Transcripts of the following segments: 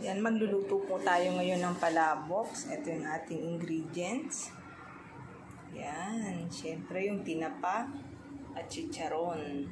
Yan, magluluto po tayo ngayon ng palabok. Ito yung ating ingredients. Yan, syempre yung tinapa at chicharon.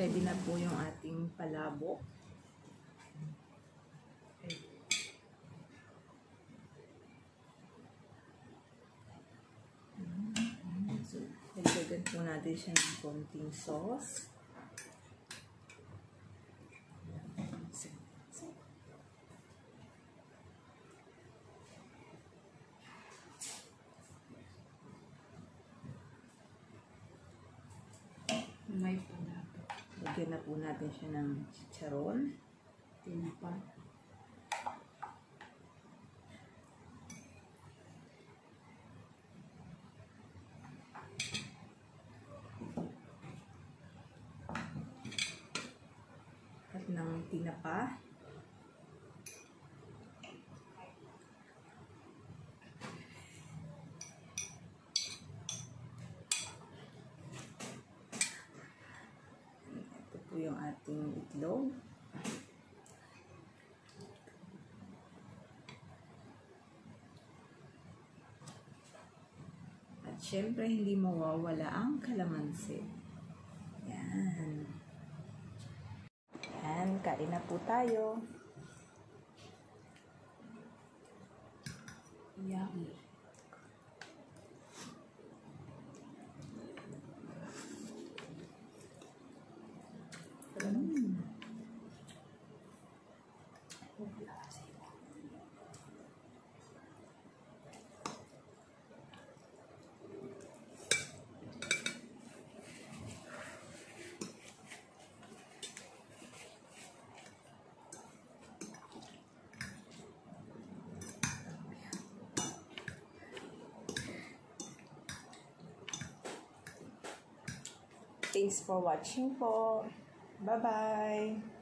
Ready na po yung ating palabok. So, dagdagan po natin siya ng konting sauce. May palato. Lagyan na po natin siya ng chicharon. Tinapa. at ng tinapa. Ito po yung ating itlog. At syempre, hindi mawawala ang kalamansi. Yan. Yan, kain na po tayo. Yummy. Thanks for watching po. Bye-bye.